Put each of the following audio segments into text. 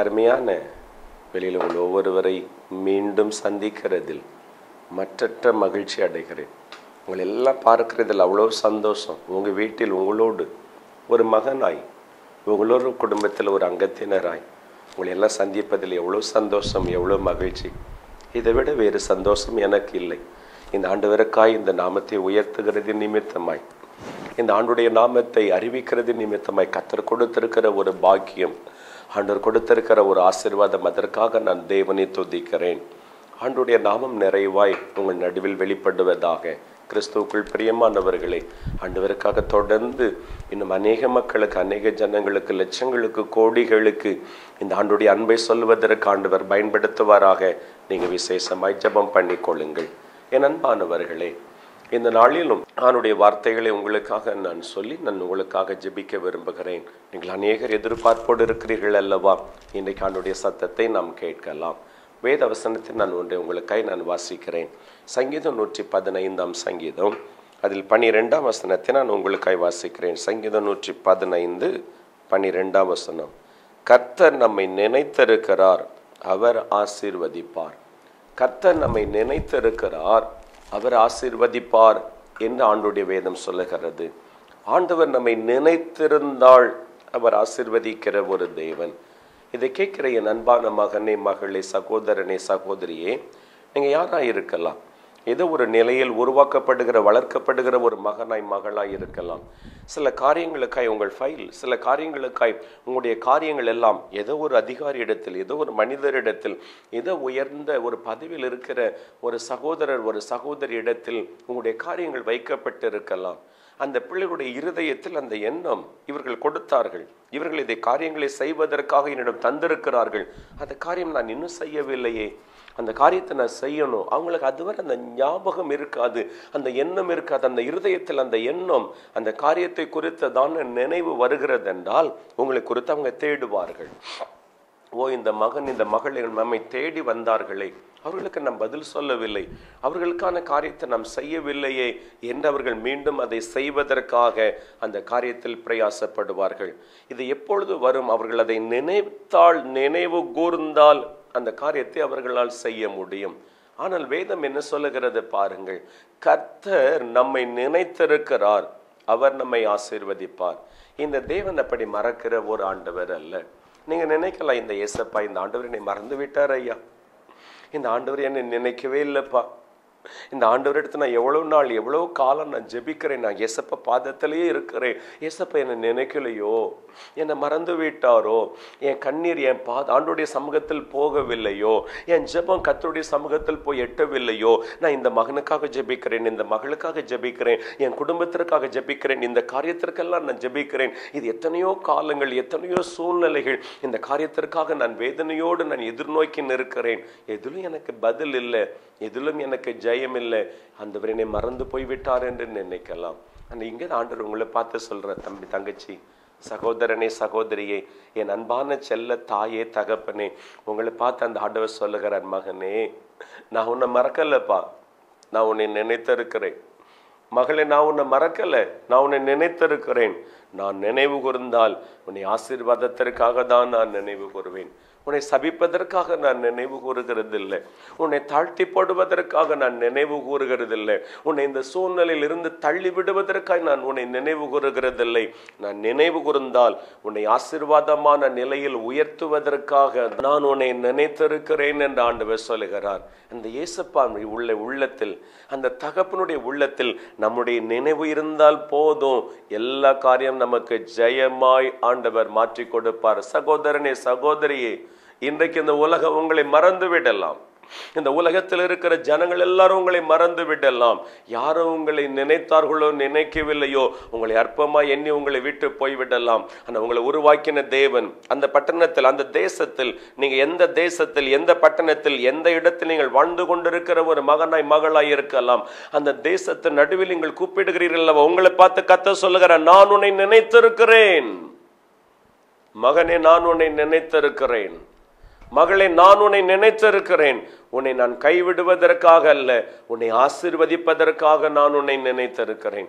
இந்த அருமையான வெளியில் உங்கள் ஒவ்வொருவரை மீண்டும் சந்திக்கிறதில் மற்றற்ற மகிழ்ச்சி அடைகிறேன். உங்களை எல்லாம் பார்க்கிறதில் அவ்வளோ சந்தோஷம். உங்கள் வீட்டில் உங்களோடு ஒரு மகனாய் உங்களோட குடும்பத்தில் ஒரு அங்கத்தினராய் உங்களை எல்லாம் சந்திப்பதில் எவ்வளோ சந்தோஷம் எவ்வளோ மகிழ்ச்சி. இதை விட வேறு சந்தோஷம் எனக்கு இல்லை. இந்த ஆண்டவருக்காய் இந்த நாமத்தை உயர்த்துகிறது நிமித்தமாய் இந்த ஆண்டுடைய நாமத்தை அறிவிக்கிறது நிமித்தமாய் கத்தர் கொடுத்திருக்கிற ஒரு பாக்கியம் ஆண்டவர் கொடுத்திருக்கிற ஒரு ஆசீர்வாதம் அதற்காக நான் தேவனை துதிக்கிறேன். ஆண்டுடைய நாமம் நிறைவாய் உங்கள் நடுவில் வெளிப்படுவதாக கிறிஸ்துவுக்குள் பிரியமானவர்களே ஆண்டவருக்காக தொடர்ந்து இன்னும் அநேக மக்களுக்கு அநேக ஜனங்களுக்கு லட்சங்களுக்கு கோடிகளுக்கு இந்த ஆண்டுடைய அன்பை சொல்வதற்கு ஆண்டவர் பயன்படுத்துவாராக. நீங்கள் விசேஷமாய் ஜெபம் பண்ணிக்கொள்ளுங்கள். என் அன்பானவர்களே இந்த நாளிலும் ஆணுடைய வார்த்தைகளை உங்களுக்காக நான் சொல்லி நான் உங்களுக்காக ஜெபிக்க விரும்புகிறேன். நீங்கள் அநேகர் எதிர்பார்ப்போடு இருக்கிறீர்கள் அல்லவா? இன்றைக்கு ஆண்டுடைய சத்தத்தை நாம் கேட்கலாம். வேத வசனத்தை நான் ஒன்றை உங்களுக்காய் நான் வாசிக்கிறேன். சங்கீதம் நூற்றி பதினைந்தாம் சங்கீதம். அதில் பன்னிரெண்டாம் வசனத்தை நான் உங்களுக்காய் வாசிக்கிறேன். சங்கீதம் நூற்றி பதினைந்து பன்னிரெண்டாம் வசனம். கர்த்தர் நம்மை நினைத்திருக்கிறார் அவர் ஆசீர்வதிப்பார். கர்த்தர் நம்மை நினைத்திருக்கிறார் அவர் ஆசீர்வதிப்பார் என்று ஆண்டுடைய வேதம் சொல்லுகிறது. ஆண்டவர் நம்மை நினைத்திருந்தால் அவர் ஆசிர்வதிக்கிற ஒரு தேவன். இதை கேட்கிற என் அன்பான மகனே மகளே சகோதரனே சகோதரியே நீங்கள் யாராக இருக்கலாம் ஏதோ ஒரு நிலையில் உருவாக்கப்படுகிற வளர்க்கப்படுகிற ஒரு மகனாய் மகளாய் இருக்கலாம். சில காரியங்களுக்காய் உங்கள் ஃபைல் சில காரியங்களுக்காய் உங்களுடைய காரியங்கள் எல்லாம் ஏதோ ஒரு அதிகாரி இடத்தில் ஏதோ ஒரு மனிதரிடத்தில் ஏதோ உயர்ந்த ஒரு பதவியில் இருக்கிற ஒரு சகோதரர் ஒரு சகோதரி இடத்தில் உங்களுடைய காரியங்கள் வைக்கப்பட்டு இருக்கலாம் அந்த பிள்ளைகளுடைய இருதயத்தில் அந்த எண்ணம் இவர்கள் கொடுத்தார்கள். இவர்கள் இதை காரியங்களை செய்வதற்காக என்னிடம் தந்திருக்கிறார்கள். அந்த காரியம் நான் இன்னும் செய்யவில்லையே. அந்த காரியத்தை நான் செய்யணும். அவங்களுக்கு அதுவரை அந்த ஞாபகம் இருக்காது. அந்த எண்ணம் இருக்காது. அந்த இருதயத்தில் அந்த எண்ணம் அந்த காரியத்தை குறித்ததான நினைவு வருகிறது என்றால் உங்களை குறித்து அவங்க தேடுவார்கள். ஓ இந்த மகன் இந்த மகள் நம்மை தேடி வந்தார்களே. அவர்களுக்கு நாம் பதில் சொல்லவில்லை. அவர்களுக்கான காரியத்தை நாம் செய்யவில்லையே என்று அவர்கள் மீண்டும் அதை செய்வதற்காக அந்த காரியத்தில் பிரயாசப்படுவார்கள். இது எப்பொழுது வரும்? அவர்கள் அதை நினைத்தால் நினைவு கூர்ந்தால் அந்த காரியத்தை அவர்களால் செய்ய முடியும். ஆனால் வேதம் என்ன சொல்லுகிறது பாருங்கள். கர்த்தர் நம்மை நினைத்திருக்கிறார். அவர் நம்மை ஆசீர்வதிப்பார். இந்த தேவன் அப்படி மறக்கிற ஒரு ஆண்டவர் அல்ல. நீங்க நினைக்கலாம் இந்த ஏசப்பா இந்த ஆண்டவர் என்னை மறந்து விட்டார் ஐயா. இந்த ஆண்டவர் என்னை நினைக்கவே இல்லைப்பா. இந்த ஆண்டவர் எடுத்து நான் எவ்வளோ நாள் எவ்வளோ காலம் நான் ஜெபிக்கிறேன் நான் எசப்ப பாதத்திலேயே இருக்கிறேன். எசப்ப என்னை நினைக்கலையோ? என்னை மறந்து விட்டாரோ? என் கண்ணீர் என் பா ஆண்டோடைய சமூகத்தில் போகவில்லையோ? என் ஜெபம் கத்தருடைய சமூகத்தில் போய் எட்டவில்லையோ? நான் இந்த மகனுக்காக ஜெபிக்கிறேன் இந்த மகளுக்காக ஜெபிக்கிறேன் என் குடும்பத்திற்காக ஜெபிக்கிறேன் இந்த காரியத்திற்கெல்லாம் நான் ஜெபிக்கிறேன். இது எத்தனையோ காலங்கள் எத்தனையோ சூழ்நிலைகள். இந்த காரியத்திற்காக நான் வேதனையோடு நான் எதிர்நோக்கி நிற்கிறேன். எதிலும் எனக்கு பதில் இல்லை. எதிலும் எனக்கு ஜெயம் இல்லை அந்த என்னை மறந்து போய்விட்டார் என்று நினைக்கலாம். அந்த இங்கே ஆண்டவர் உங்களை பார்த்து சொல்ற தம்பி தங்கச்சி சகோதரனே சகோதரியே என் அன்பான செல்ல தாயே தகப்பனே உங்களை பார்த்து அந்த ஆண்டவர் சொல்லுகிறார் மகனே நான் உன்னை மறக்கலப்பா. நான் உன்னை நினைத்திருக்கிறேன். மகளே நான் உன்னை மறக்கலை. நான் உன்னை நினைத்திருக்கிறேன். நான் நினைவு கூர்ந்தால் உன்னை ஆசீர்வாதத்திற்காக தான் நான் நினைவு கூறுவேன். உன்னை சபிப்பதற்காக நான் நினைவு கூறுகிறதில்லை. உன்னை தாழ்த்தி போடுவதற்காக நான் நினைவு கூறுகிறதில்லை. உன்னை இந்த சூழ்நிலையில் இருந்து தள்ளி விடுவதற்காக நான் உன்னை நினைவு கூறுகிறதில்லை. நான் நினைவு கூர்ந்தால் உன்னை ஆசீர்வாதமான நிலையில் உயர்த்துவதற்காக நான் உன்னை நினைத்திருக்கிறேன் என்று ஆண்டவர் சொல்லுகிறார். அந்த இயேசப்பா உள்ள உள்ளத்தில் அந்த தகப்பனுடைய உள்ளத்தில் நம்முடைய நினைவு இருந்தால் போதும். எல்லா காரியம் நமக்கு ஜெயமாய் ஆண்டவர் மாற்றி கொடுப்பார். சகோதரனே சகோதரியே இன்றைக்கு இந்த உலகம் உங்களை மறந்து விடலாம். இந்த உலகத்தில் இருக்கிற ஜனங்கள் எல்லாரும் உங்களை மறந்து விடலாம். யாரும் உங்களை நினைத்தார்களோ நினைக்கவில்லையோ உங்களை அற்பமா எண்ணி உங்களை விட்டு போய்விடலாம் ஆனால் உங்களை உருவாக்கின தேவன் அந்த பட்டணத்தில் அந்த தேசத்தில் நீங்க எந்த தேசத்தில் எந்த பட்டணத்தில் எந்த இடத்தில் நீங்கள் வாழ்ந்து கொண்டிருக்கிற ஒரு மகனாய் மகளாய் இருக்கலாம். அந்த தேசத்தின் நடுவில் நீங்கள் கூப்பிடுகிறீர்கள் அல்லவா? உங்களை பார்த்து கத்த சொல்லுகிற நான் உன்னை நினைத்திருக்கிறேன். மகனே நான் உன்னை நினைத்திருக்கிறேன். மகளே நான் உன்னை நினைத்திருக்கிறேன் உன்னை நான் கைவிடுவதற்காக அல்ல உன்னை ஆசிர்வதிப்பதற்காக நான் உன்னை நினைத்திருக்கிறேன்.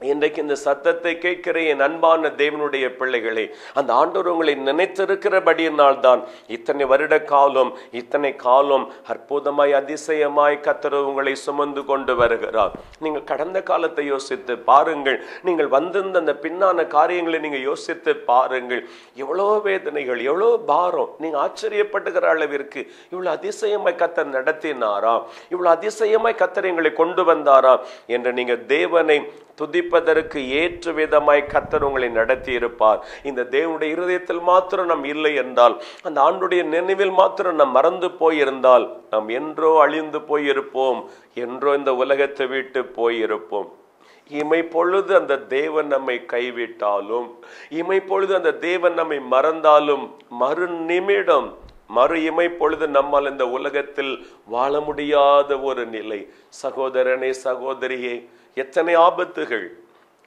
இன்றைக்கு இந்த சத்தத்தை கேட்கிற என் அன்பான தேவனுடைய பிள்ளைகளே அந்த ஆண்டவர் உங்களை நினைத்திருக்கிறபடியினால் தான் இத்தனை வருட காலம் இத்தனை காலம் அற்புதமாய் அதிசயமாய் கத்தர் உங்களை சுமந்து கொண்டு வருகிறார். நீங்கள் கடந்த காலத்தை யோசித்து பாருங்கள். நீங்கள் வந்திருந்த அந்த பின்னான காரியங்களை நீங்கள் யோசித்து பாருங்கள். எவ்வளோ வேதனைகள் எவ்வளோ பாரம். நீங்கள் ஆச்சரியப்படுகிற அளவிற்கு இவ்வளோ அதிசயமாய் கத்தர் நடத்தினாரா? இவ்வளோ அதிசயமாய் கத்தர் எங்களை கொண்டு வந்தாரா? என்று நீங்கள் தேவனை ஜெபிப்பதற்கு ஏற்ற விதமாய் கத்தர் உங்களை நடத்தி இருப்பார் இந்த தேவனுடைய இருதயத்தில் மாத்திரம் நம் இல்லை என்றால் அந்த ஆண்டுடைய நினைவில் மாத்திரம் நாம் மறந்து போயிருந்தால் நாம் என்றோ அழிந்து போயிருப்போம் என்றோ இந்த உலகத்தை விட்டு போயிருப்போம். இமை பொழுது அந்த தேவன் நம்மை கைவிட்டாலும் இமை பொழுது அந்த தேவன் நம்மை மறந்தாலும் மறு நிமிடம் மறு இமை பொழுது நம்மால் இந்த உலகத்தில் வாழ முடியாத ஒரு நிலை. சகோதரனே சகோதரியே எத்தனை ஆபத்துகள்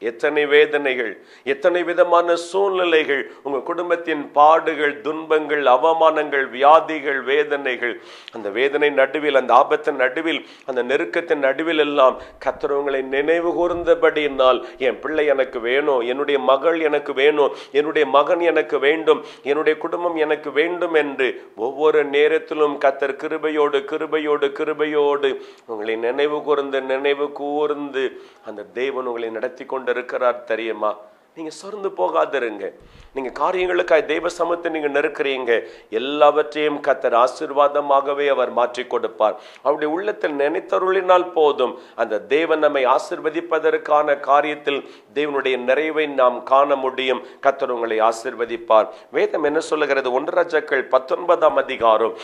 எத்தனை வேதனைகள் எத்தனை விதமான சூழ்நிலைகள் உங்கள் குடும்பத்தின் பாடுகள் துன்பங்கள் அவமானங்கள் வியாதிகள் வேதனைகள். அந்த வேதனை நடுவில் அந்த ஆபத்தின் நடுவில் அந்த நெருக்கத்தின் நடுவில் எல்லாம் கத்திரவங்களை நினைவு கூர்ந்தபடியினால் என் பிள்ளை எனக்கு வேணும் என்னுடைய மகள் எனக்கு வேணும் என்னுடைய மகன் எனக்கு வேண்டும் என்னுடைய குடும்பம் எனக்கு வேண்டும் என்று ஒவ்வொரு நேரத்திலும் கத்தர் கிருபையோடு கிருபையோடு கிருபையோடு உங்களை நினைவு கூர்ந்து நினைவு கூர்ந்து அந்த தேவன் உங்களை நடத்தி கொண்டு இருக்கிறார் தெரியுமா? நீங்க சொர்ந்து போகாதிருங்க. நீங்க காரியங்களுக்காய் தெய்வ சமத்தை நீங்க நெருக்கிறீங்க. எல்லாவற்றையும் கத்தர் ஆசீர்வாதமாகவே அவர் மாற்றி கொடுப்பார். அவருடைய உள்ளத்தில் நினைத்தருளினால் போதும். அந்த தேவன் நம்மை ஆசிர்வதிப்பதற்கான காரியத்தில் தேவனுடைய நிறைவை நாம் காண முடியும். கத்தர் உங்களை ஆசிர்வதிப்பார். வேதம் என்ன சொல்லுகிறது? ஒன்று ராஜாக்கள் பத்தொன்பதாம் அதிகாரம்.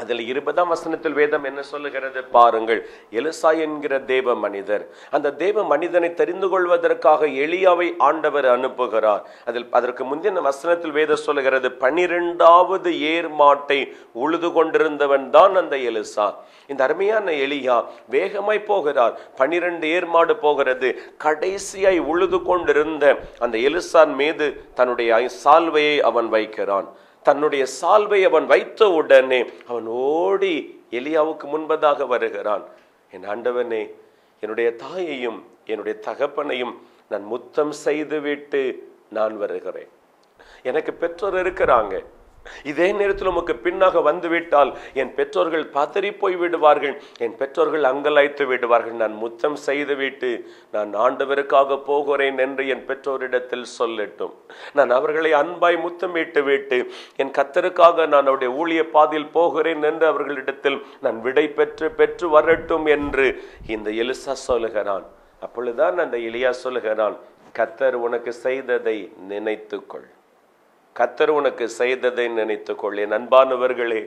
அதில் இருபதாம் வசனத்தில் வேதம் என்ன சொல்லுகிறது பாருங்கள். எலிசா என்கிற தேவ மனிதர். அந்த தேவ மனிதனை தெரிந்து கொள்வதற்காக எளியாவை ஆண்டவர் அனுப்புகிறார். அதில் அதற்கு முந்தின வசனத்தில் வேதம் சொல்லுகிறது பனிரெண்டாவது ஏர் மாட்டை உழுது கொண்டிருந்தவன் தான் அந்த எலிசா. இந்த அருமையான எலியா வேகமாய் போகிறார். பனிரெண்டு ஏர் மாடு போகிறது. கடைசியாய் உழுது கொண்டிருந்த அந்த எலிசான் மீது தன்னுடைய சால்வையை அவன் வைக்கிறான். தன்னுடைய சால்வை அவன் வைத்த உடனே அவன் ஓடி எலியாவுக்கு முன்பதாக வருகிறான். என் ஆண்டவனே என்னுடைய தாயையும் என்னுடைய தகப்பனையும் நான் முத்தம் செய்துவிட்டு நான் வருகிறேன். எனக்கு பெற்றோர் இருக்கிறாங்க. இதே நேரத்தில் உமக்கு பின்னாக வந்துவிட்டால் என் பெற்றோர்கள் பதறி போய் விடுவார்கள். என் பெற்றோர்கள் அங்கலாய்த்து விடுவார்கள். நான் முத்தம் செய்துவிட்டு நான் ஆண்டவருக்காக போகிறேன் என்று என் பெற்றோரிடத்தில் சொல்லட்டும். நான் அவர்களை அன்பாய் முத்தமிட்டு விட்டு என் கத்தருக்காக நான் அவருடைய ஊழிய பாதையில் போகிறேன் என்று அவர்களிடத்தில் நான் விடை பெற்று பெற்று வரட்டும் என்று இந்த எலிசா சொல்லுகிறான். அப்பொழுதுதான் அந்த எலியா சொல்லுகிறான் கத்தர் உனக்கு செய்ததை நினைத்துக்கொள். கத்தர் உனக்கு செய்ததை நினைத்து என் அன்பானவர்களே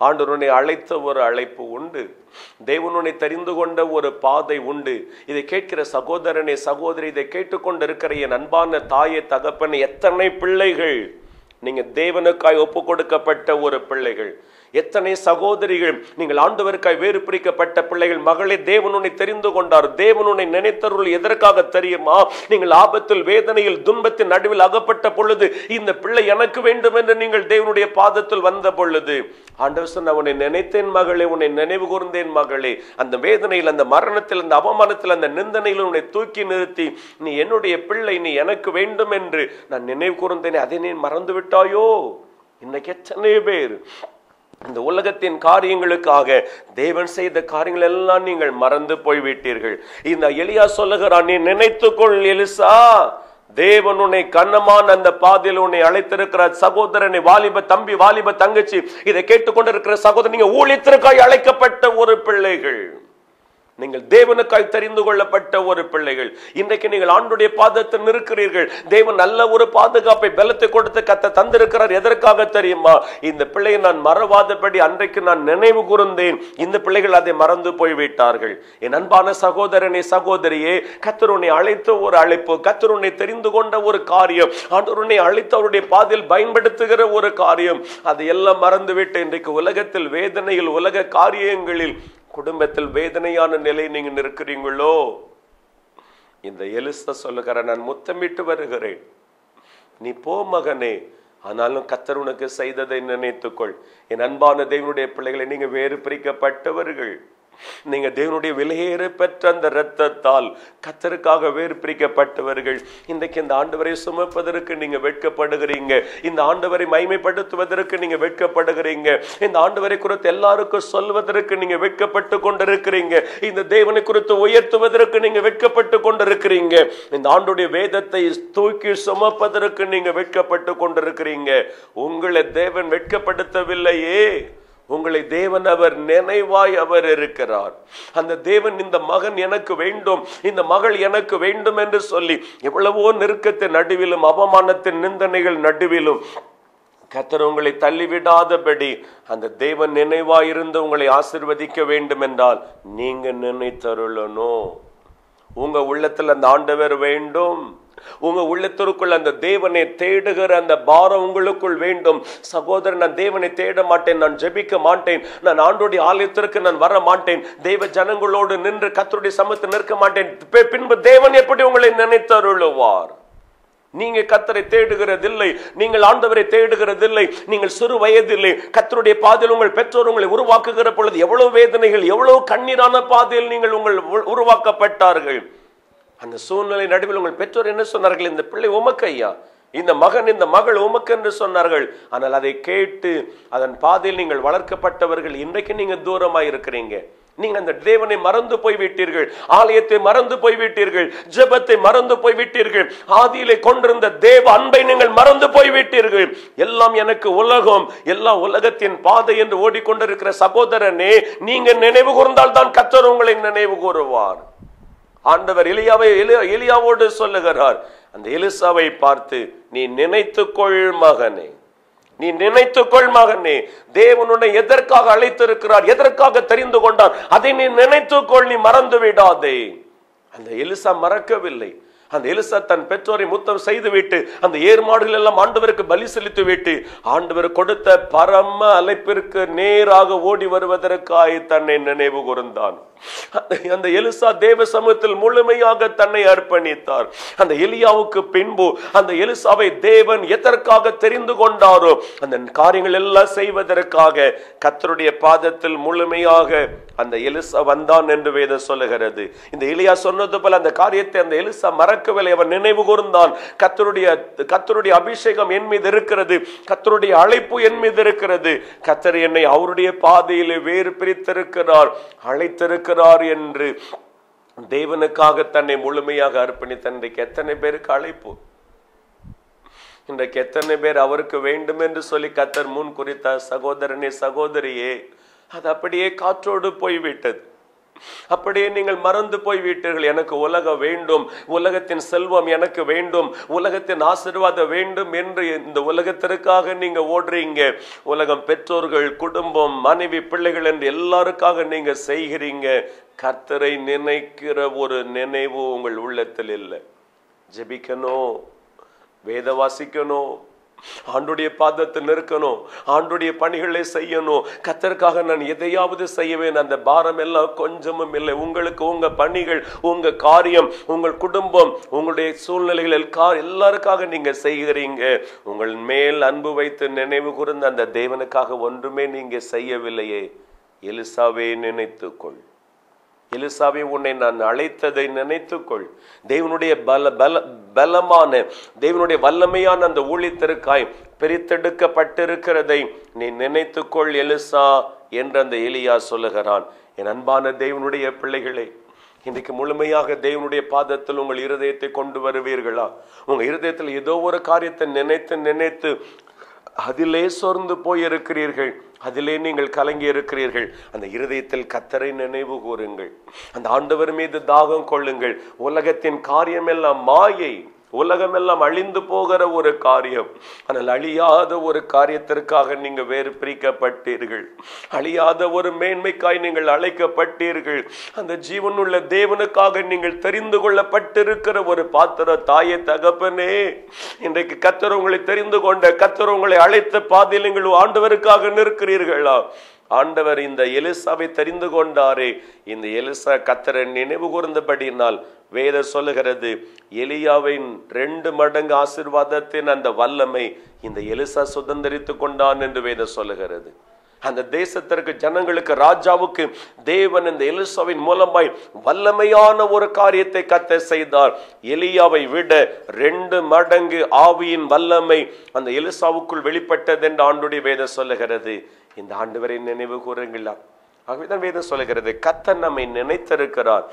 ஆண்டவருனை அழைத்த ஒரு அழைப்பு உண்டு. தேவனுனை தெரிந்து கொண்ட ஒரு பாதை உண்டு. இதை கேட்கிற சகோதரனே சகோதரி இதை கேட்டுக்கொண்டு இருக்கிற என் அன்பான தாயை தகப்பன் எத்தனை பிள்ளைகள்? நீங்க தேவனுக்காய் ஒப்பு கொடுக்கப்பட்ட ஒரு பிள்ளைகள். எத்தனை சகோதரிகள் நீங்கள் ஆண்டவருக்காய் வேறு பிரிக்கப்பட்ட பிள்ளைகள் மகளே தேவனுனை தெரிந்து கொண்டார். தேவனுனை நினைத்தருள் எதற்காக தெரியுமா? நீங்கள் ஆபத்தில் வேதனையில் துன்பத்தின் நடுவில் அகப்பட்ட பொழுது இந்த பிள்ளை எனக்கு வேண்டும் என்று நீங்கள் தேவனுடைய பாதத்தில் வந்த பொழுது ஆண்டவர் சொன்ன உன்னை நினைத்தேன் மகளே உன்னை நினைவு கூர்ந்தேன் மகளே. அந்த வேதனையில் அந்த மரணத்தில் அந்த அவமானத்தில் அந்த நிந்தனையில் உன்னை தூக்கி நிறுத்தி நீ என்னுடைய பிள்ளை நீ எனக்கு வேண்டும் என்று நான் நினைவு கூர்ந்தேனே அதை நீ மறந்து விட்டாயோ இன்னைக்கு எத்தனை பேர் இந்த உலகத்தின் காரியங்களுக்காக தேவன் செய்த காரியங்கள் எல்லாம் நீங்கள் மறந்து போய்விட்டீர்கள். இந்த எலியா சொல்லுகிறான் நீ நினைத்துக்கொள் எலிசா. தேவன் உன்னை கண்ணமான அந்த பாதையில் உன்னை அழைத்திருக்கிற சகோதரனை வாலிப தம்பி வாலிப தங்கச்சி. இதை கேட்டுக்கொண்டிருக்கிற சகோதரன் நீங்க ஊழித்திருக்காய் அழைக்கப்பட்ட ஒரு பிள்ளைகள். நீங்கள் தேவனுக்காய் தெரிந்து கொள்ளப்பட்ட ஒரு பிள்ளைகள். இன்றைக்கு நீங்கள் ஆண்டுடைய பாதத்தில் நிற்கிறீர்கள். தேவன் நல்ல ஒரு பாதுகாப்பை பலத்தை கொடுத்து கத்த தந்திருக்கிறார். எதற்காக தெரியுமா? இந்த பிள்ளையை நான் மறவாதபடி அன்றைக்கு நான் நினைவு கூர்ந்தேன். இந்த பிள்ளைகள் அதை மறந்து போய்விட்டார்கள். என் அன்பான சகோதரனை சகோதரியே கத்தருனை அழைத்த ஒரு அழைப்பு கத்தருனை தெரிந்து கொண்ட ஒரு காரியம் ஆண்டவருனை அழைத்து அவருடைய பாதையில் பயன்படுத்துகிற ஒரு காரியம். அதை எல்லாம் மறந்துவிட்டு இன்றைக்கு உலகத்தில் வேதனையில் உலக காரியங்களில் குடும்பத்தில் வேதனையான நிலை நீங்க நிற்கிறீங்களோ? இந்த எலிசா சொல்லுகிற நான் முத்தமிட்டு வருகிறேன். நீ போ மகனே. ஆனாலும் கத்தர் உனக்கு செய்ததை நினைத்துக்கொள். என் அன்பான தேவனுடைய பிள்ளைகளை நீங்க வேறு பிரிக்கப்பட்டவர்கள். நீங்க தேவனுடைய விலையேறு பெற்ற அந்த இரத்தத்தால் கத்தருக்காக வேறு பிரிக்கப்பட்டவர்கள். இன்றைக்கு இந்த ஆண்டவரை சுமப்பதற்கு நீங்க வெட்கப்படுகிறீங்க. இந்த ஆண்டவரை மைமைப்படுத்துவதற்கு நீங்க வெட்கப்படுகிறீங்க. இந்த ஆண்டவரை குறித்து எல்லாருக்கும் சொல்வதற்கு நீங்க வெட்கப்பட்டு கொண்டிருக்கிறீங்க. இந்த தேவனை குறித்து உயர்த்துவதற்கு நீங்க வெட்கப்பட்டு கொண்டிருக்கிறீங்க. இந்த ஆண்டுடைய வேதத்தை தூக்கி சுமப்பதற்கு நீங்க வெட்கப்பட்டு கொண்டிருக்கிறீங்க. உங்களை தேவன் வெட்கப்படுத்தவில்லையே. உங்களை தேவன் அவர் நினைவாய் அவர் இருக்கிறார். அந்த தேவன் இந்த மகன் எனக்கு வேண்டும் இந்த மகள் எனக்கு வேண்டும் என்று சொல்லி எவ்வளவோ நெருக்கத்தின் நடுவிலும் அவமானத்தின் நிந்தனைகள் நடுவிலும் கத்தர் உங்களை தள்ளிவிடாதபடி அந்த தேவன் நினைவாயிருந்து உங்களை ஆசிர்வதிக்க வேண்டும் என்றால் நீங்க நினைத்தருளணும். உங்க உள்ளத்தில் அந்த ஆண்டவர் வேண்டும். உங்க உள்ளத்திற்குள் அந்த தேவனை தேடுகிற அந்த பாரம் உங்களுக்குள் வேண்டும். சகோதரன் நான் தேவனை தேட மாட்டேன் நான் ஜெபிக்க மாட்டேன் நான் ஆண்டோடைய ஆலயத்திற்கு நான் வர மாட்டேன். தெய்வ ஜனங்களோடு நின்று கத்தருடைய சமத்து நிற்க மாட்டேன். பின்பு தேவன் எப்படி உங்களை நினைத்தருளுவார்? நீங்க கத்தரை தேடுகிறதில்லை நீங்கள் ஆண்டவரை தேடுகிறதில்லை நீங்கள் சிறு வயதில்லை கத்தருடைய பாதையில் உங்கள் பெற்றோர் உங்களை உருவாக்குகிற பொழுது எவ்வளவு வேதனைகள் எவ்வளவு கண்ணீரான பாதையில் நீங்கள் உங்கள் உ- உருவாக்கப்பட்டார்கள். அந்த சூழ்நிலை நடுவில் உங்கள் பெற்றோர் என்ன சொன்னார்கள்? இந்த பிள்ளை உமக்கு ஐயா இந்த மகன் இந்த மகள் உமக்கு என்று சொன்னார்கள். ஆனால் அதை கேட்டு அதன் பாதையில் நீங்கள் வளர்க்கப்பட்டவர்கள் இன்றைக்கு நீங்கள் தூரமாக இருக்கிறீங்க. நீங்கள் அந்த தேவனை மறந்து போய் விட்டீர்கள் ஆலயத்தை மறந்து போய் விட்டீர்கள் ஜெபத்தை மறந்து போய் விட்டீர்கள் ஆதியிலே கொண்டிருந்த தேவ அன்பை நீங்கள் மறந்து போய் விட்டீர்கள் எல்லாம் எனக்கு உலகம் எல்லாம் உலகத்தின் பாதை என்று ஓடிக்கொண்டிருக்கிற சகோதரனே நீங்கள் நினைவு கூர்ந்தால் தான் கத்தர் உங்களை நினைவு கூறுவார். ஆண்டவர் எலியாவை எலியாவோடு சொல்லுகிறார். அந்த எலிசாவை பார்த்து நீ நினைத்துக்கொள் மகனே. நீ நினைத்துக்கொள் மகனே. தேவனுடைய எதற்காக அழைத்திருக்கிறார்? எதற்காக தெரிந்து கொண்டார்? அதை நீ நினைத்துக்கொள் நீ மறந்து விடாதே. அந்த எலிசா மறக்கவில்லை. அந்த எலிசா தன் பெற்றோரை முத்தம் செய்துவிட்டு அந்த ஏர் மாடுகள் எல்லாம் ஆண்டவருக்கு பலி செலுத்தி விட்டு ஆண்டவர் கொடுத்த பரம அழைப்பிற்கு நேராக ஓடி வருவதற்காக தன்னை நினைவு கூர்ந்தான். அந்த- எலிசா தேவ சமூகத்தில் முழுமையாக தன்னை அர்ப்பணித்தார். அந்த எலியாவுக்கு பின்பு அந்த எலிசாவை தேவன் எதற்காக தெரிந்து கொண்டாரோ அந்த காரியங்கள் எல்லாம் செய்வதற்காக கத்தருடைய பாதத்தில் முழுமையாக அந்த எலிசா வந்தான் என்று வேதம் சொல்லுகிறது. இந்த எலியா சொன்னது போல அந்த காரியத்தை அந்த எலிசா மறக்கவில்லை. அவன் நினைவு கூர்ந்தான். கத்தருடைய கத்தருடைய அபிஷேகம் என் மீது இருக்கிறது. கத்தருடைய அழைப்பு என் மீது இருக்கிறது. கத்தர் என்னை அவருடைய பாதையிலே வேறு பிரித்திருக்கிறார். அழைத்திருக்கிறார் இருக்கிறார் என்று தேவனுக்காக தன்னை முழுமையாக அர்ப்பணித்த இன்றைக்கு எத்தனை பேருக்கு அழைப்பு? இன்றைக்கு எத்தனை பேர் அவருக்கு வேண்டும் என்று சொல்லி கத்தர் முன் குறித்த சகோதரனே சகோதரியே அது அப்படியே காற்றோடு போய்விட்டது. அப்படியே நீங்கள் மறந்து போய் விட்டீர்கள். எனக்கு உலகம் வேண்டும். உலகத்தின் செல்வம் எனக்கு வேண்டும். உலகத்தின் ஆசீர்வாதம் வேண்டும் என்று இந்த உலகத்திற்காக நீங்க ஓடுறீங்க. உலகம் பெற்றோர்கள் குடும்பம் மனைவி பிள்ளைகள் என்று எல்லாருக்காக நீங்க செய்கிறீங்க. கர்த்தரை நினைக்கிற ஒரு நினைவு உங்கள் உள்ளத்தில் இல்லை. ஜெபிக்கணும். வேத வாசிக்கணும் ஆண்டுடைய பாதத்தை நிற்கணும் ஆண்டுடைய பணிகளை செய்யணும். கத்தருக்காக நான் எதையாவது செய்யவேன் அந்த பாரம் எல்லாம் கொஞ்சமும் இல்லை. உங்களுக்கு உங்க பணிகள் உங்க காரியம் உங்கள் குடும்பம் உங்களுடைய சூழ்நிலைகள் எல்லா எல்லாருக்காக நீங்க செய்கிறீங்க. உங்கள் மேல் அன்பு வைத்து நினைவு கூர்ந்த அந்த தேவனுக்காக ஒன்றுமே நீங்க செய்யவில்லையே. எலிசாவே நினைத்துக்கொள். எலிசாவே உன்னை நான் அழைத்ததை நினைத்துக்கொள். தேவனுடைய பல பல பலமான தேவனுடைய வல்லமையான அந்த ஊழித்தருக்காய் பிரித்தெடுக்கப்பட்டிருக்கிறதை நீ நினைத்துக்கொள் எலிசா என்று அந்த எலியா சொல்லுகிறான். என் அன்பான தேவனுடைய பிள்ளைகளே இன்றைக்கு முழுமையாக தேவனுடைய பாதத்தில் உங்கள் இருதயத்தை கொண்டு வருவீர்களா? உங்க இருதயத்தில் ஏதோ ஒரு காரியத்தை நினைத்து நினைத்து அதிலே சோர்ந்து போயிருக்கிறீர்கள். அதிலே நீங்கள் கலங்கி இருக்கிறீர்கள். அந்த இருதயத்தில் கத்தரை நினைவு கூறுங்கள். அந்த ஆண்டவர் மீது தாகம் கொள்ளுங்கள். உலகத்தின் காரியமெல்லாம் மாயை உலகமெல்லாம் அழிந்து போகிற ஒரு காரியம். ஆனால் அழியாத ஒரு காரியத்திற்காக நீங்க வேறு பிரிக்கப்பட்டீர்கள். அழியாத ஒரு மேன்மைக்காய் நீங்கள் அழைக்கப்பட்டீர்கள். அந்த ஜீவனுள்ள தேவனுக்காக நீங்கள் தெரிந்து கொள்ளப்பட்டிருக்கிற ஒரு பாத்திர தாயே தகப்பனே. இன்றைக்கு கத்தர் உங்களை தெரிந்து கொண்ட கத்தர் உங்களை அழைத்த பாதையில் நீங்கள் ஆண்டவருக்காக நிற்கிறீர்களா? ஆண்டவர் இந்த எலிசாவை தெரிந்து கொண்டாரே. இந்த எலிசா கத்தரை நினைவு கூர்ந்தபடியினால் வேத சொல்லுகிறது எலியாவின் ரெண்டு மடங்கு ஆசிர்வாதத்தின் அந்த வல்லமை இந்த எலிசா சுதந்திரித்து கொண்டான் என்று வேத சொல்லுகிறது. அந்த தேசத்திற்கு ஜனங்களுக்கு ராஜாவுக்கு தேவன் இந்த எலிசாவின் மூலமாய் வல்லமையான ஒரு காரியத்தை கத்த செய்தார். எலியாவை விட ரெண்டு மடங்கு ஆவியின் வல்லமை அந்த எலிசாவுக்குள் வெளிப்பட்டது என்று ஆண்டுடைய வேதம் சொல்லுகிறது. இந்த ஆண்டு வரை நினைவு கூறுங்களா? ஆகவேதான் வேதம் சொல்லுகிறது கத்தன் நம்மை நினைத்திருக்கிறார்.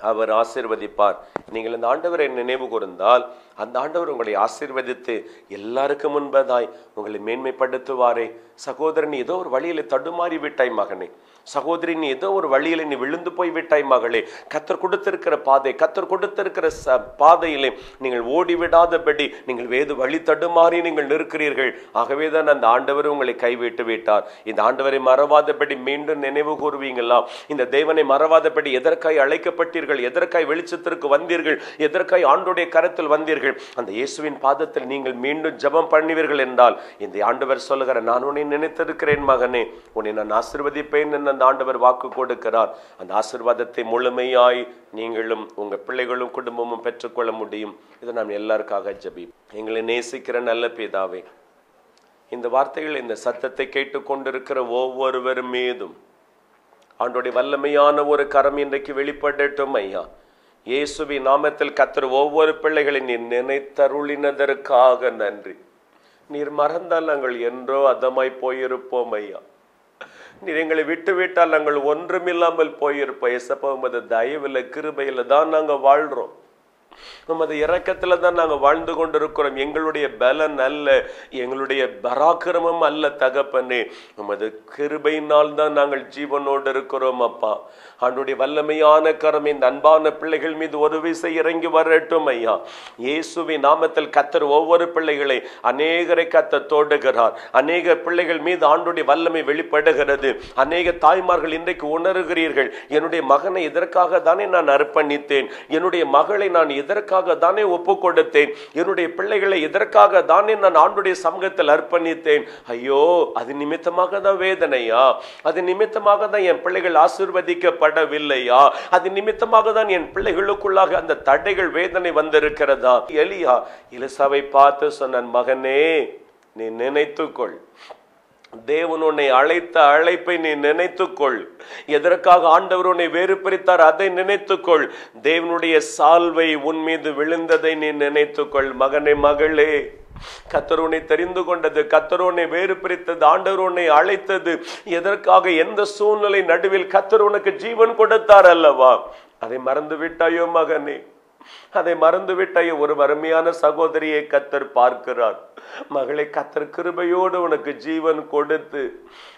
அவர் ஆசீர்வதிப்பார். நீங்கள் இந்த ஆண்டவரை நினைவு கூர்ந்தால் அந்த ஆண்டவர் உங்களை ஆசிர்வதித்து எல்லாருக்கும் முன்பதாய் உங்களை மேன்மைப்படுத்துவாரே. சகோதரன் ஏதோ ஒரு வழியில தடுமாறி விட்டாய் மகனே. சகோதரி நீ ஏதோ ஒரு வழியில் நீ விழுந்து போய் விட்டாய் மகளே. கத்தர் கொடுத்திருக்கிற பாதை கத்தர் கொடுத்திருக்கிற ச பாதையிலே நீங்கள் ஓடிவிடாதபடி நீங்கள் வேது வழி தடுமாறி நீங்கள் நிற்கிறீர்கள். ஆகவே தான் அந்த ஆண்டவர் உங்களை கைவிட்டு விட்டார். இந்த ஆண்டவரை மறவாதபடி மீண்டும் நினைவு கூறுவீங்களா? இந்த தேவனை மறவாதபடி எதற்காய் அழைக்கப்பட்டீர்கள்? எதற்காய் வெளிச்சத்திற்கு வந்தீர்கள்? எதற்காய் ஆண்டுடைய கரத்தில் வந்தீர்கள்? அந்த இயேசுவின் பாதத்தில் நீங்கள் மீண்டும் ஜெபம் பண்ணுவீர்கள் என்றால் இந்த ஆண்டவர் சொல்லுகிற நான் உன்னை நினைத்திருக்கிறேன் மகனே. உன்னை நான் ஆசிர்வதிப்பேன் என்று அந்த ஆண்டவர் வாக்கு கொடுக்கிறார். அந்த ஆசிர்வாதத்தை முழுமையாய் நீங்களும் உங்க பிள்ளைகளும் குடும்பமும் பெற்றுக்கொள்ள முடியும். இதை நாம் எல்லாருக்காக ஜபி எங்களை நேசிக்கிற நல்ல பேதாவே இந்த வார்த்தைகள் இந்த சத்தத்தை கேட்டுக்கொண்டிருக்கிற ஒவ்வொருவர் மீதும் ஆண்டோடைய வல்லமையான ஒரு கரம் இன்றைக்கு வெளிப்படட்டும் ஐயா. இயேசுவி நாமத்தில் கத்திர ஒவ்வொரு பிள்ளைகளை நீர் நினைத்தருளினதற்காக நன்றி. நீர் மறந்தால் நாங்கள் என்றோ அதமாய் போயிருப்போம் ஐயா. நீர் எங்களை விட்டு விட்டால் நாங்கள் ஒன்றுமில்லாமல் போயிருப்போம். எசப்பா உமது தயவில் கிருபையில் தான் நாங்கள் வாழ்கிறோம் நமது இறக்கத்துல தான் நாங்க வாழ்ந்து கொண்டிருக்கிறோம். எங்களுடைய பலன் அல்ல எங்களுடைய பராக்கிரமம் அல்ல தகப்பனே. நமது கிருபையினால் தான் நாங்கள் ஜீவனோடு இருக்கிறோம் அப்பா. அவனுடைய வல்லமையான கரம் இந்த அன்பான பிள்ளைகள் மீது ஒரு விசை இறங்கி வரட்டும் ஐயா. இயேசுவி நாமத்தில் கத்தர் ஒவ்வொரு பிள்ளைகளை அநேகரை கத்த தோடுகிறார். அநேக பிள்ளைகள் மீது ஆண்டுடைய வல்லமை வெளிப்படுகிறது. அநேக தாய்மார்கள் இன்றைக்கு உணர்கிறீர்கள் என்னுடைய மகனை இதற்காக தானே நான் அர்ப்பணித்தேன்? என்னுடைய மகளை நான் இதற்காக தானே ஒப்பு கொடுத்தேன் என்னுடைய பிள்ளைகளை இதற்காக தானே நான் ஆண்டுடைய சமூகத்தில் அர்ப்பணித்தேன். ஐயோ அது நிமித்தமாக தான் வேதனையா? அது நிமித்தமாக தான் என் பிள்ளைகள் ஆசிர்வதிக்கப்படவில்லையா? அது நிமித்தமாக தான் என் பிள்ளைகளுக்குள்ளாக அந்த தடைகள் வேதனை வந்திருக்கிறதா? எலியா இலசாவை பார்த்து சொன்னான் மகனே நீ நினைத்துக்கொள். தேவன் உன்னை அழைத்த அழைப்பை நீ நினைத்துக்கொள். எதற்காக ஆண்டவர் உன்னை வேறு பிரித்தார் அதை நினைத்துக்கொள். தேவனுடைய சால்வை உன் மீது விழுந்ததை நீ நினைத்துக்கொள். மகனே மகளே கத்தரோனை தெரிந்து கொண்டது கத்தரோனை வேறு பிரித்தது ஆண்டவரோனை அழைத்தது. எதற்காக எந்த சூழ்நிலை நடுவில் கத்தர் உனக்கு ஜீவன் கொடுத்தார் அல்லவா? அதை மறந்து விட்டாயோ மகனே? அதை மறந்துவிட்ட ஒரு வறுமையான சகோதரியை கத்தர் பார்க்கிறார். மகளை கத்தர் கிருபையோடு உனக்கு ஜீவன் கொடுத்து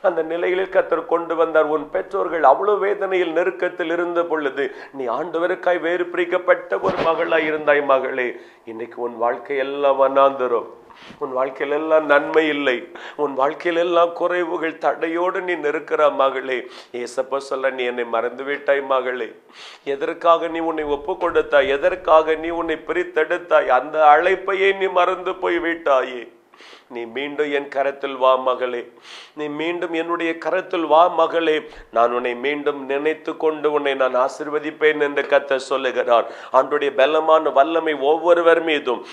அந்த நிலையில் கத்தர் கொண்டு வந்தார். உன் பெற்றோர்கள் அவ்வளவு வேதனையில் நெருக்கத்தில் இருந்த பொழுது நீ ஆண்டவருக்காய் வேறு பிரிக்கப்பட்ட ஒரு மகளாய் இருந்தாய் மகளே. இன்னைக்கு உன் வாழ்க்கை எல்லாம் வண்ணாந்துரும் உன் வாழ்க்கையில எல்லாம் நன்மை இல்லை. உன் வாழ்க்கையில எல்லாம் குறைவுகள் தடையோடு நீ நிற்கிற மகளே. ஏசப்ப சொல்ல நீ என்னை மறந்து விட்டாய் மகளே. எதற்காக நீ உன்னை ஒப்பு கொடுத்தாய் எதற்காக நீ உன்னை பிரித்தெடுத்தாய்? அந்த அழைப்பையே நீ மறந்து போய் விட்டாயே நீ மீண்டும் என் கரத்தில் வா மகளே. நீ மீண்டும் என்னுடைய கரத்தில் வா மகளே. நான் உன்னை மீண்டும் நினைத்து கொண்டு உன்னை நான் ஆசிர்வதிப்பேன் என்று கத்த சொல்லுகிறார். ஆண்டுடைய பலமான வல்லமை ஒவ்வொருவர் மீதும்.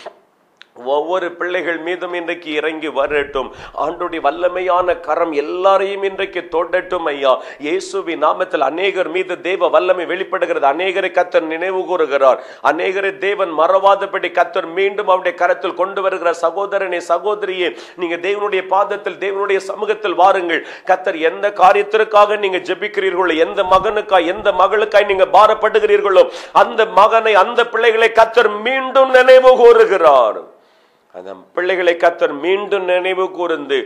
ஒவ்வொரு பிள்ளைகள் மீதும் இன்றைக்கு இறங்கி வரட்டும். ஆண்டுடைய வல்லமையான கரம் எல்லாரையும் இன்றைக்கு தொடட்டும் ஐயா. இயேசுவி நாமத்தில் அநேகர் மீது தேவ வல்லமை வெளிப்படுகிறது. அநேகரை கத்தர் நினைவு கூறுகிறார். அநேகரை தேவன் மறவாதபடி கத்தர் மீண்டும் அவருடைய கரத்தில் கொண்டு வருகிற சகோதரனே சகோதரியே நீங்க தேவனுடைய பாதத்தில் தேவனுடைய சமூகத்தில் வாருங்கள். கத்தர் எந்த காரியத்திற்காக நீங்க ஜெபிக்கிறீர்களோ எந்த மகனுக்காய் எந்த மகளுக்காய் நீங்க பாரப்படுகிறீர்களோ அந்த மகனை அந்த பிள்ளைகளை கத்தர் மீண்டும் நினைவு கூறுகிறார். அந்த பிள்ளைகளை கத்தர் மீண்டும் நினைவு கூர்ந்து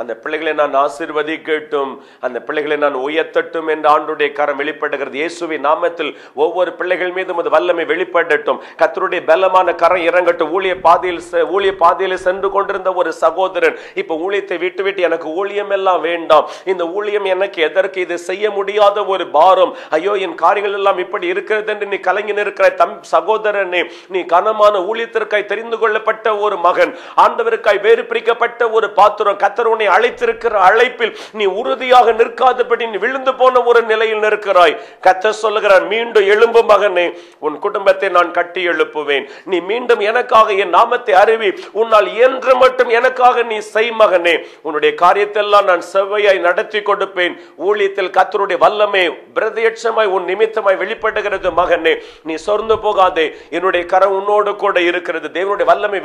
அந்த பிள்ளைகளை நான் ஆசிர்வதிக்கட்டும் அந்த பிள்ளைகளை நான் உயர்த்தட்டும் என்று ஆண்டுடைய கரம் வெளிப்படுகிறது. இயேசுவை நாமத்தில் ஒவ்வொரு பிள்ளைகள் மீதும் அது வல்லமை வெளிப்படட்டும். கத்தருடைய பலமான கரம் இறங்கட்டும். ஊழிய பாதையில் ஊழிய பாதையில் சென்று கொண்டிருந்த ஒரு சகோதரன் இப்போ ஊழியத்தை விட்டு விட்டு எனக்கு ஊழியம் எல்லாம் வேண்டாம். இந்த ஊழியம் எனக்கு எதற்கு? இது செய்ய முடியாத ஒரு பாரம். ஐயோ என் காரியங்கள் எல்லாம் இப்படி இருக்கிறது என்று நீ கலங்கி நிற்கிற தம் சகோதரனே நீ கனமான ஊழியத்திற்காய் தெரிந்து கொள்ளப்பட்ட ஒரு மகன். ஆண்டவருக்காய் வேறு பிரிக்கப்பட்ட ஒரு பாத்திரம் கத்தர் உன்னை அழைத்திருக்கிற அழைப்பில் நீ உறுதியாக நிற்காதபடி நீ விழுந்து போன ஒரு நிலையில் நிற்கிறாய். கத்தர் சொல்லுகிறான் மீண்டும் எழும்பு மகனே உன் குடும்பத்தை நான் கட்டி எழுப்புவேன். நீ மீண்டும் எனக்காக என் நாமத்தை அறிவி உன்னால் இயன்ற மட்டும் எனக்காக நீ செய் மகனே. உன்னுடைய காரியத்தெல்லாம் நான் செவ்வையாய் நடத்தி கொடுப்பேன். ஊழியத்தில் கத்தருடைய வல்லமே பிரதேட்சமாய் உன் நிமித்தமாய் வெளிப்படுகிறது மகனே. நீ சொர்ந்து போகாதே. என்னுடைய கரம் உன்னோடு கூட இருக்கிறது. தேவனுடைய வல்லமை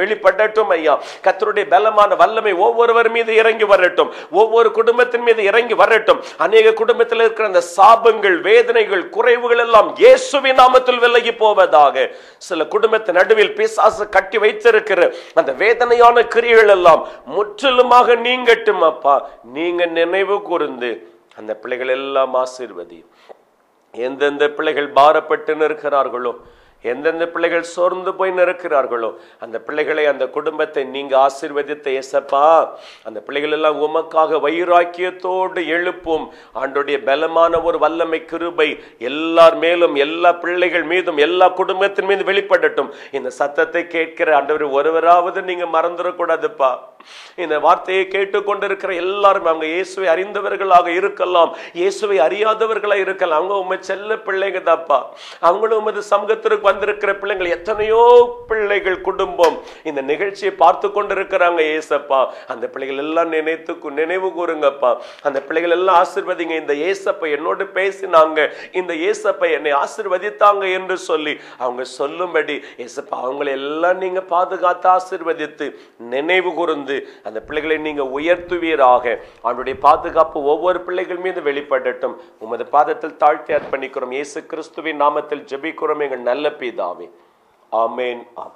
வெளிப்படட்டும் ஐயா. கத்தருடைய பலமான வல்லமை ஒவ்வொருவர் மீது இறங்கி வரட்டும். ஒவ்வொரு குடும்பத்தின் மீது இறங்கி வரட்டும். அநேக குடும்பத்தில் இருக்கிற அந்த சாபங்கள் வேதனைகள் குறைவுகள் எல்லாம் இயேசுவின் நாமத்தில் விலகி போவதாக சில குடும்பத்தின் நடுவில் பிசாசு கட்டி வைத்திருக்கிற அந்த வேதனையான கிரியைகள் எல்லாம் முற்றிலுமாக நீங்கட்டும் அப்பா. நீங்க நினைவு கூர்ந்து அந்த பிள்ளைகள் எல்லாம் ஆசீர்வதியும் எந்தெந்த பிள்ளைகள் பாரப்பட்டு நிற்கிறார்களோ எந்தெந்த பிள்ளைகள் சோர்ந்து போய் நிற்கிறார்களோ அந்த பிள்ளைகளை அந்த குடும்பத்தை நீங்க ஆசிர்வதித்த ஏசப்பா அந்த பிள்ளைகள் எல்லாம் உமக்காக வைராக்கியத்தோடு எழுப்பும். ஆண்டுடைய பலமான ஒரு வல்லமை கிருபை எல்லார் மேலும் எல்லா பிள்ளைகள் மீதும் எல்லா குடும்பத்தின் மீது வெளிப்படட்டும். இந்த சத்தத்தை கேட்கிற ஆண்டவர் ஒருவராவது நீங்க மறந்துடக்கூடாதுப்பா. இந்த வார்த்தையை கேட்டுக்கொண்டிருக்கிற எல்லாரும் அவங்க இயேசுவை அறிந்தவர்களாக இருக்கலாம் இயேசுவை அறியாதவர்களா இருக்கலாம். அவங்க உண்மை செல்ல பிள்ளைங்க தாப்பா அவங்களும் உமது சமூகத்திற்கு உட்கார்ந்திருக்கிற பிள்ளைங்கள் எத்தனையோ பிள்ளைகள் குடும்பம். இந்த நிகழ்ச்சியை பார்த்து கொண்டிருக்கிறாங்க ஏசப்பா. அந்த பிள்ளைகள் எல்லாம் நினைத்து நினைவு கூறுங்கப்பா. அந்த பிள்ளைகள் எல்லாம் ஆசிர்வதிங்க. இந்த ஏசப்பை என்னோடு பேசினாங்க. இந்த ஏசப்பை என்னை ஆசிர்வதித்தாங்க என்று சொல்லி அவங்க சொல்லும்படி ஏசப்பா அவங்களை எல்லாம் நீங்க பாதுகாத்து ஆசிர்வதித்து நினைவு கூர்ந்து அந்த பிள்ளைகளை நீங்க உயர்த்துவீராக. அவனுடைய பாதுகாப்பு ஒவ்வொரு பிள்ளைகள் மீது வெளிப்படட்டும். உமது பாதத்தில் தாழ்த்தி அர்ப்பணிக்கிறோம். இயேசு கிறிஸ்துவின் நாமத்தில் ஜெபிக்கிறோம். எங்கள் நல்ல பிதாவே. ஆமேன். ஆம்.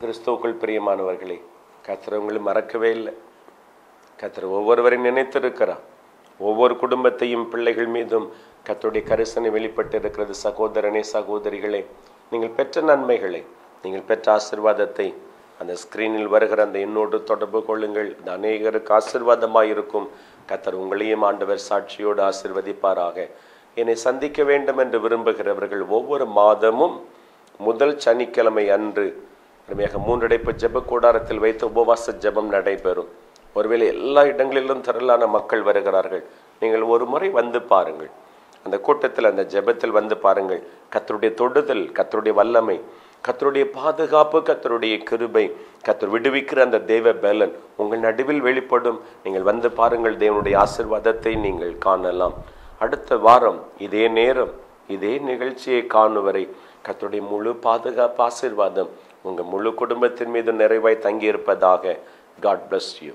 கிறிஸ்துவுக்குள் பிரியமானவர்களே கர்த்தர் மறக்கவே இல்லை. கத்திர ஒவ்வொருவரையும் நினைத்திருக்கிறார். ஒவ்வொரு குடும்பத்தையும் பிள்ளைகள் மீதும் கர்த்தருடைய கரிசனை வெளிப்பட்டு இருக்கிறது சகோதரனே சகோதரிகளே நீங்கள் பெற்ற நன்மைகளை நீங்கள் பெற்ற ஆசிர்வாதத்தை அந்த ஸ்க்ரீனில் வருகிற அந்த என்னோடு தொடர்பு கொள்ளுங்கள். இது அநேகருக்கு ஆசிர்வாதமாக இருக்கும் கத்தர் உங்களையும் ஆண்டவர் சாட்சியோடு ஆசிர்வதிப்பாராக. என்னை சந்திக்க வேண்டும் என்று விரும்புகிறவர்கள் ஒவ்வொரு மாதமும் முதல் சனிக்கிழமை அன்று அருமையாக மூன்றடைப்பு ஜெப கூடாரத்தில் வைத்து உபவாச ஜெபம் நடைபெறும். ஒருவேளை எல்லா இடங்களிலும் திரளான மக்கள் வருகிறார்கள். நீங்கள் ஒரு முறை வந்து பாருங்கள். அந்த கூட்டத்தில் அந்த ஜெபத்தில் வந்து பாருங்கள். கத்தருடைய தொடுதல் கத்தருடைய வல்லமை கத்தருடைய பாதுகாப்பு கத்தருடைய கிருபை கத்தர் விடுவிக்கிற அந்த தேவ பேலன் உங்கள் நடுவில் வெளிப்படும். நீங்கள் வந்து பாருங்கள் தேவனுடைய ஆசிர்வாதத்தை நீங்கள் காணலாம். அடுத்த வாரம் இதே நேரம் இதே நிகழ்ச்சியை காணும் வரை கத்துடைய முழு பாதுகாப்பு ஆசிர்வாதம் உங்கள் முழு குடும்பத்தின் மீது நிறைவாய் தங்கியிருப்பதாக காட் பிளஸ் யூ